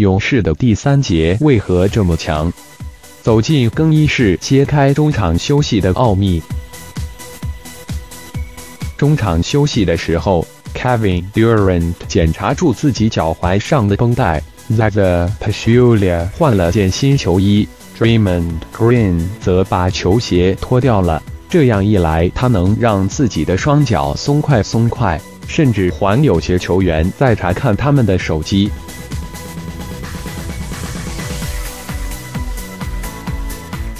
勇士的第三节为何这么强？走进更衣室，揭开中场休息的奥秘。中场休息的时候，Kevin Durant 检查住自己脚踝上的绷带，Zaza Pachulia 换了件新球衣，Draymond Green 则把球鞋脱掉了。这样一来，他能让自己的双脚松快松快，甚至还有些球员在查看他们的手机。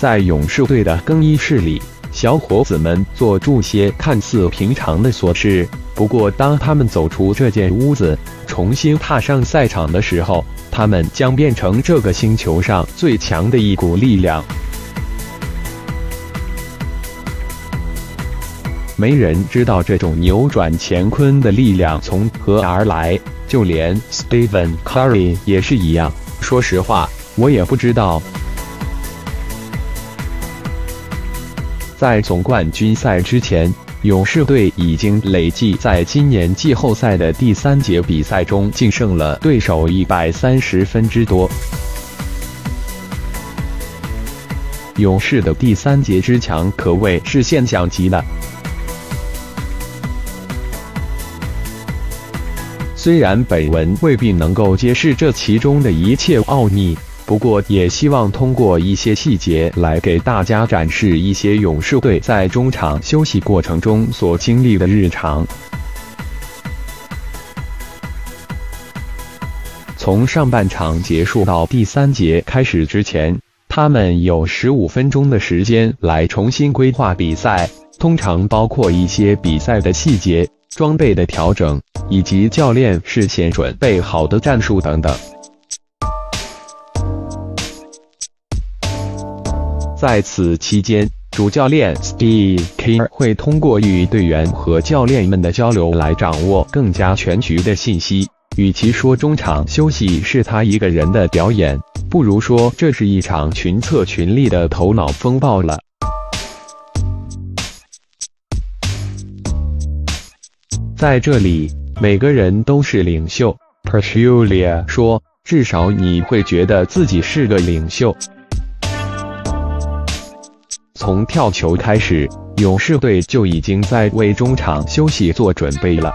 在勇士队的更衣室里，小伙子们做住些看似平常的琐事。不过，当他们走出这间屋子，重新踏上赛场的时候，他们将变成这个星球上最强的一股力量。没人知道这种扭转乾坤的力量从何而来，就连 Stephen Curry 也是一样。说实话，我也不知道。在总冠军赛之前，勇士队已经累计在今年季后赛的第三节比赛中净胜了对手一百三十分之多。勇士的第三节之强可谓是现象级的。虽然本文未必能够揭示这其中的一切奥秘。不过，也希望通过一些细节来给大家展示一些勇士队在中场休息过程中所经历的日常。从上半场结束到第三节开始之前，他们有十五分钟的时间来重新规划比赛，通常包括一些比赛的细节、装备的调整以及教练事先准备好的战术等等。在此期间，主教练 Steve Kerr 会通过与队员和教练们的交流来掌握更加全局的信息。与其说中场休息是他一个人的表演，不如说这是一场群策群力的头脑风暴了。在这里，每个人都是领袖。Persulia 说：“至少你会觉得自己是个领袖。”从跳球开始，勇士队就已经在为中场休息做准备了。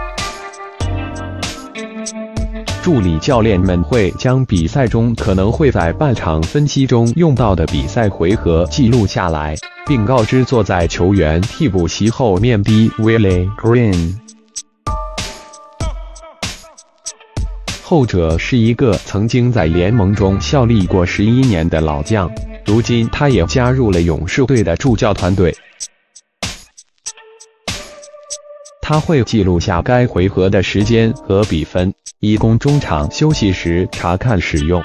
助理教练们会将比赛中可能会在半场分析中用到的比赛回合记录下来，并告知坐在球员替补席后面的 Willie Green。后者是一个曾经在联盟中效力过十一年的老将。如今，他也加入了勇士队的助教团队。他会记录下该回合的时间和比分，以供中场休息时查看使用。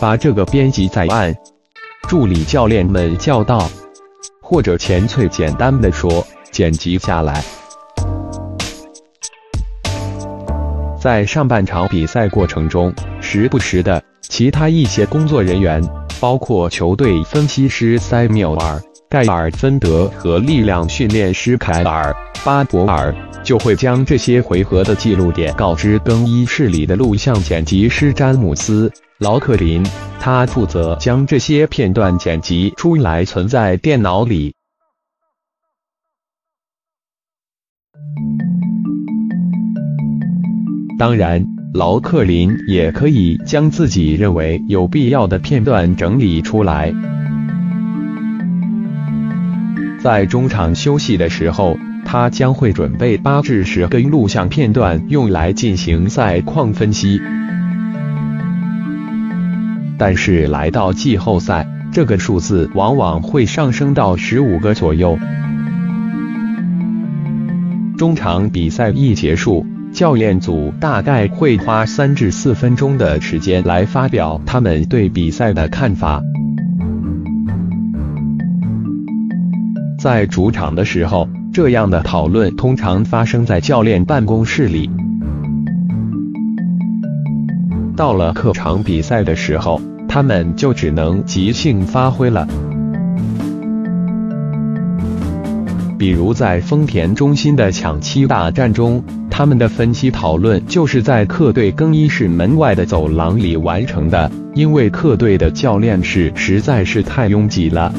把这个编辑在案，助理教练们叫道，或者前脆简单的说，剪辑下来。在上半场比赛过程中，时不时的。其他一些工作人员，包括球队分析师塞缪尔·盖尔芬德和力量训练师凯尔·巴博尔，就会将这些回合的记录点告知更衣室里的录像剪辑师詹姆斯·劳克林。他负责将这些片段剪辑出来，存在电脑里。当然。劳克林也可以将自己认为有必要的片段整理出来，在中场休息的时候，他将会准备八至十根录像片段用来进行赛况分析。但是来到季后赛，这个数字往往会上升到十五个左右。中场比赛一结束。教练组大概会花三至四分钟的时间来发表他们对比赛的看法。在主场的时候，这样的讨论通常发生在教练办公室里。到了客场比赛的时候，他们就只能即兴发挥了。比如在丰田中心的抢七大战中。他们的分析讨论就是在客队更衣室门外的走廊里完成的，因为客队的教练室实在是太拥挤了。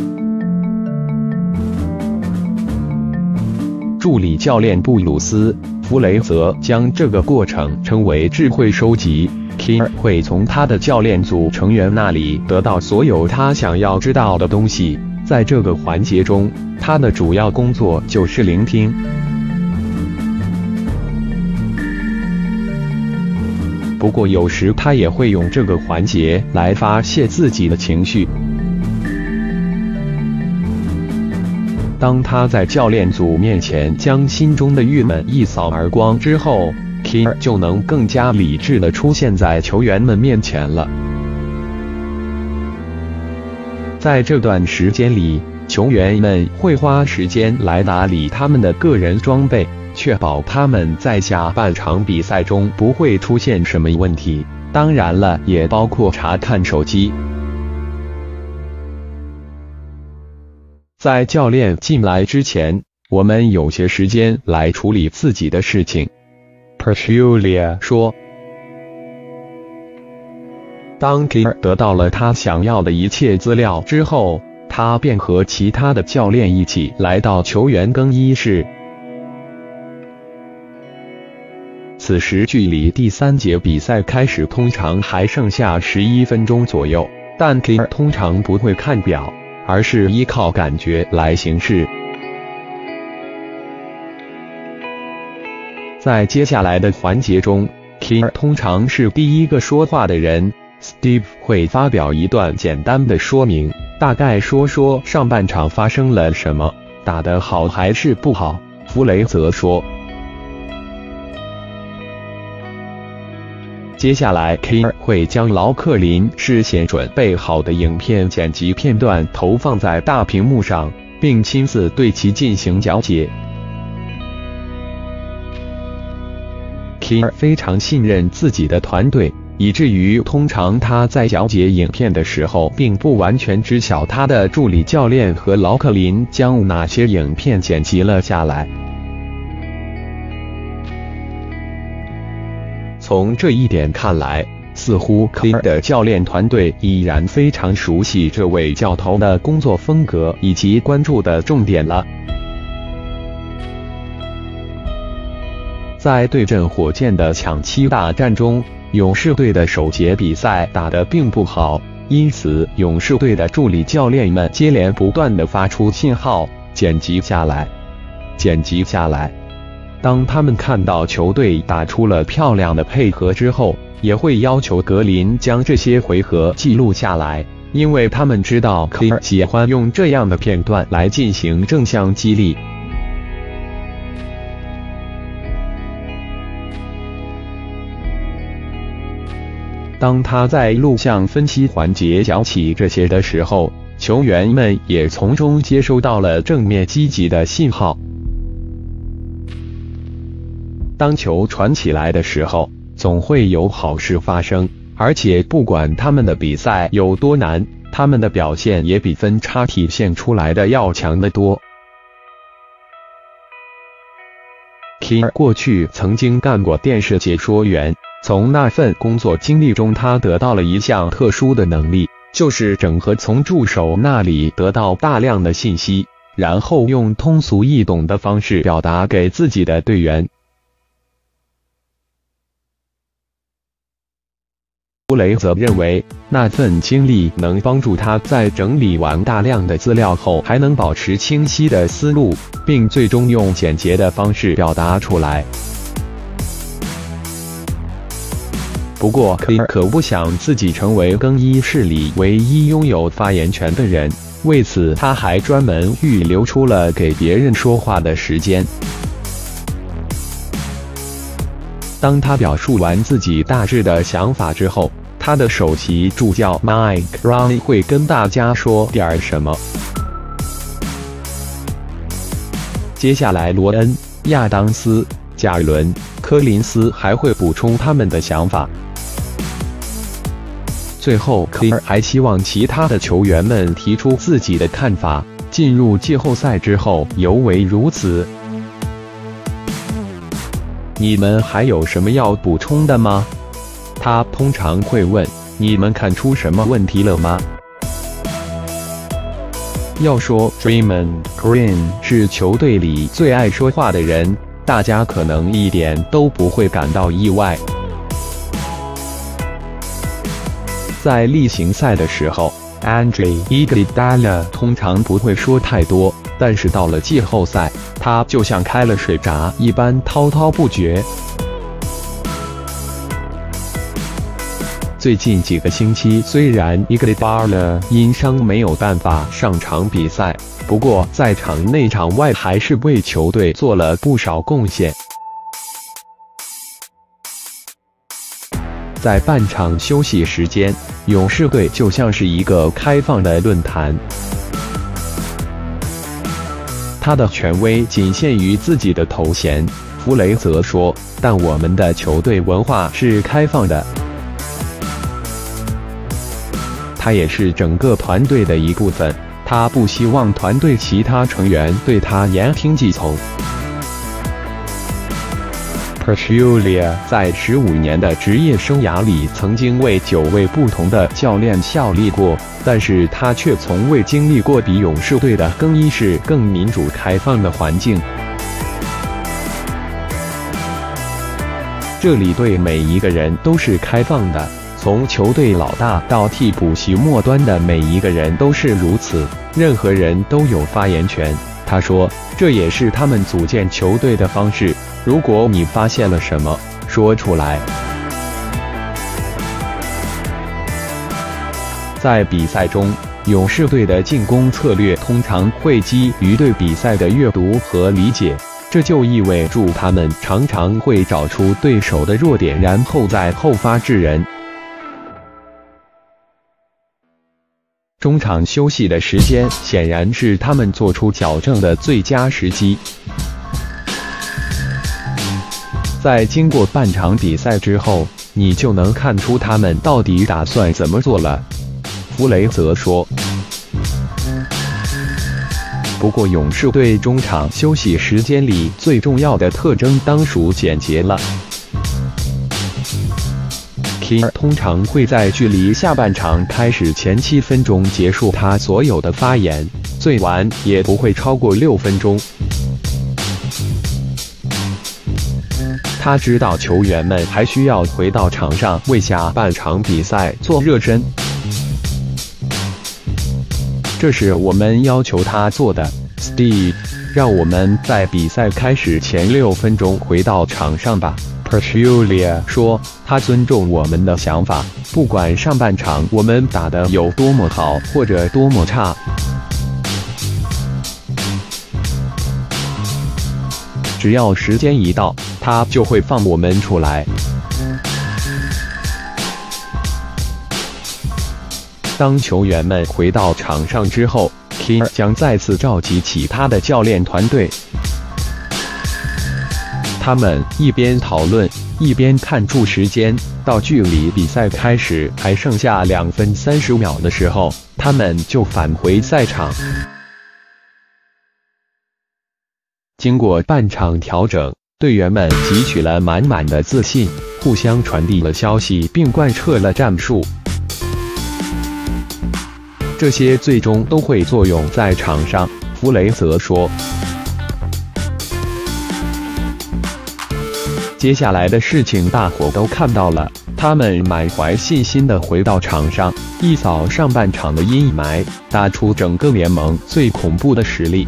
助理教练布鲁斯·弗雷泽将这个过程称为智慧收集。Kier 会从他的教练组成员那里得到所有他想要知道的东西。在这个环节中，他的主要工作就是聆听。不过，有时他也会用这个环节来发泄自己的情绪。当他在教练组面前将心中的郁闷一扫而光之后，Kier 就能更加理智地出现在球员们面前了。在这段时间里，球员们会花时间来打理他们的个人装备，确保他们在下半场比赛中不会出现什么问题。当然了，也包括查看手机。在教练进来之前，我们有些时间来处理自己的事情。Persulia 说：“当 k i r 得到了他想要的一切资料之后，他便和其他的教练一起来到球员更衣室。此时距离第三节比赛开始通常还剩下十一分钟左右，但 k i r 通常不会看表。”而是依靠感觉来行事。在接下来的环节中，Kier 通常是第一个说话的人。Steve 会发表一段简单的说明，大概说说上半场发生了什么，打得好还是不好。弗雷则说。接下来，Kier 会将劳克林事先准备好的影片剪辑片段投放在大屏幕上，并亲自对其进行讲解。Ker 非常信任自己的团队，以至于通常他在讲解影片的时候，并不完全知晓他的助理教练和劳克林将哪些影片剪辑了下来。从这一点看来，似乎科尔的教练团队已然非常熟悉这位教头的工作风格以及关注的重点了。在对阵火箭的抢七大战中，勇士队的首节比赛打得并不好，因此勇士队的助理教练们接连不断的发出信号，剪辑下来，剪辑下来。当他们看到球队打出了漂亮的配合之后，也会要求格林将这些回合记录下来，因为他们知道科尔喜欢用这样的片段来进行正向激励。当他在录像分析环节讲起这些的时候，球员们也从中接收到了正面积极的信号。当球传起来的时候，总会有好事发生。而且，不管他们的比赛有多难，他们的表现也比分差体现出来的要强得多。Kir 过去曾经干过电视解说员，从那份工作经历中，他得到了一项特殊的能力，就是整合从助手那里得到大量的信息，然后用通俗易懂的方式表达给自己的队员。布雷则认为，那份经历能帮助他在整理完大量的资料后，还能保持清晰的思路，并最终用简洁的方式表达出来。不过，科尔可不想自己成为更衣室里唯一拥有发言权的人，为此他还专门预留出了给别人说话的时间。当他表述完自己大致的想法之后，他的首席助教 Mike Brown 会跟大家说点什么。接下来，罗恩、亚当斯、贾伦、科林斯还会补充他们的想法。最后，科尔还希望其他的球员们提出自己的看法。进入季后赛之后，尤为如此。你们还有什么要补充的吗？他通常会问：“你们看出什么问题了吗？”要说 Draymond Green 是球队里最爱说话的人，大家可能一点都不会感到意外。在例行赛的时候，Andre Iguodala 通常不会说太多，但是到了季后赛，他就像开了水闸一般滔滔不绝。最近几个星期，虽然 Iguodala 因伤没有办法上场比赛，不过在场内场外还是为球队做了不少贡献。在半场休息时间，勇士队就像是一个开放的论坛，他的权威仅限于自己的头衔。弗雷泽说：“但我们的球队文化是开放的。”他也是整个团队的一部分，他不希望团队其他成员对他言听计从。Pachulia 在十五年的职业生涯里，曾经为九位不同的教练效力过，但是他却从未经历过比勇士队的更衣室更民主开放的环境。这里对每一个人都是开放的。从球队老大到替补席末端的每一个人都是如此，任何人都有发言权。他说，这也是他们组建球队的方式。如果你发现了什么，说出来。在比赛中，勇士队的进攻策略通常会基于对比赛的阅读和理解，这就意味着他们常常会找出对手的弱点，然后再后发制人。中场休息的时间显然是他们做出矫正的最佳时机。在经过半场比赛之后，你就能看出他们到底打算怎么做了。弗雷泽说。不过，勇士队中场休息时间里最重要的特征当属简洁了。通常会在距离下半场开始前七分钟结束他所有的发言，最晚也不会超过六分钟。他知道球员们还需要回到场上为下半场比赛做热身，这是我们要求他做的。Steve，让我们在比赛开始前六分钟回到场上吧。Julia 说：“他尊重我们的想法，不管上半场我们打得有多么好或者多么差，只要时间一到，他就会放我们出来。当球员们回到场上之后，King 将再次召集其他的教练团队。”他们一边讨论，一边看住时间。到距离比赛开始还剩下两分三十秒的时候，他们就返回赛场。经过半场调整，队员们汲取了满满的自信，互相传递了消息，并贯彻了战术。这些最终都会作用在场上。弗雷泽说。接下来的事情，大伙都看到了。他们满怀信心的回到场上，一扫上半场的阴霾，打出整个联盟最恐怖的实力。